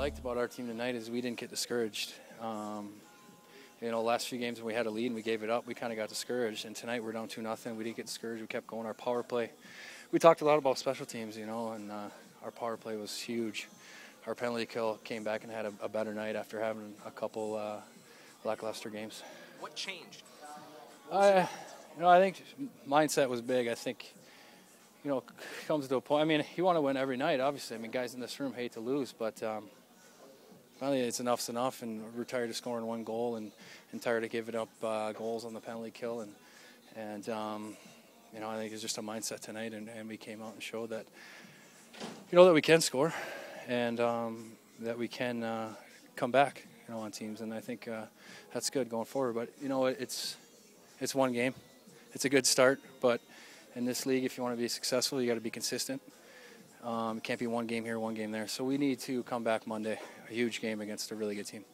liked about our team tonight is we didn't get discouraged. Um, you know, last few games when we had a lead and we gave it up, we kind of got discouraged. And tonight we're down two nothing. We didn't get discouraged. We kept going. Our power play. We talked a lot about special teams, you know, and uh, our power play was huge. Our penalty kill came back and had a, a better night after having a couple uh, lackluster games. What changed? I, you know, I think mindset was big. I think, you know, comes to a point. I mean, you want to win every night, obviously. I mean, guys in this room hate to lose, but um, finally, it's enough's enough, and we're tired of scoring one goal and, and tired of giving up uh, goals on the penalty kill, and and um, you know, I think it's just a mindset tonight, and, and we came out and showed that, you know, that we can score, and um, that we can uh, come back, you know, on teams, and I think uh, that's good going forward. But you know, it's it's one game it's a good start, but in this league, if you want to be successful, you got to be consistent. Um, can't be one game here, one game there. So we need to come back Monday, a huge game against a really good team.